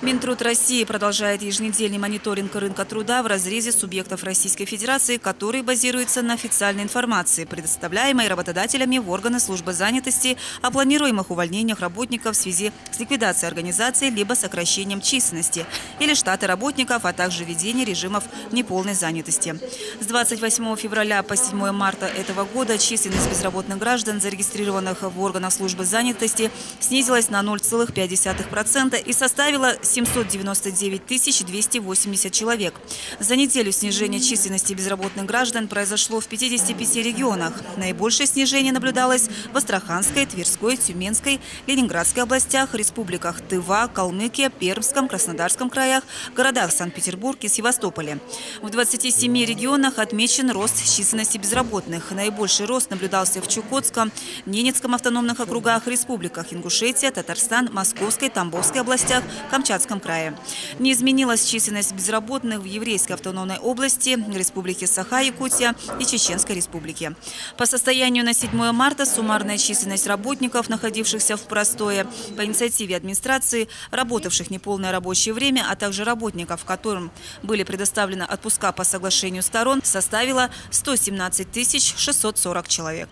Минтруд России продолжает еженедельный мониторинг рынка труда в разрезе субъектов Российской Федерации, который базируется на официальной информации, предоставляемой работодателями в органы службы занятости о планируемых увольнениях работников в связи с ликвидацией организации либо сокращением численности или штата работников, а также введение режимов неполной занятости. С 28 февраля по 7 марта этого года численность безработных граждан, зарегистрированных в органах службы занятости, снизилась на 0,5% и составила 799 280 человек. За неделю снижение численности безработных граждан произошло в 55 регионах. Наибольшее снижение наблюдалось в Астраханской, Тверской, Тюменской, Ленинградской областях, республиках Тыва, Калмыкия, Пермском, Краснодарском краях, городах Санкт-Петербург и Севастополе. В 27 регионах отмечен рост численности безработных. Наибольший рост наблюдался в Чукотском, Ненецком автономных округах, республиках Ингушетия, Татарстан, Московской, Тамбовской областях, Камчатской Камчатском крае. Не изменилась численность безработных в Еврейской автономной области, Республике Саха-Якутия и Чеченской республике. По состоянию на 7 марта суммарная численность работников, находившихся в простое по инициативе администрации, работавших неполное рабочее время, а также работников, которым были предоставлены отпуска по соглашению сторон, составила 117 640 человек.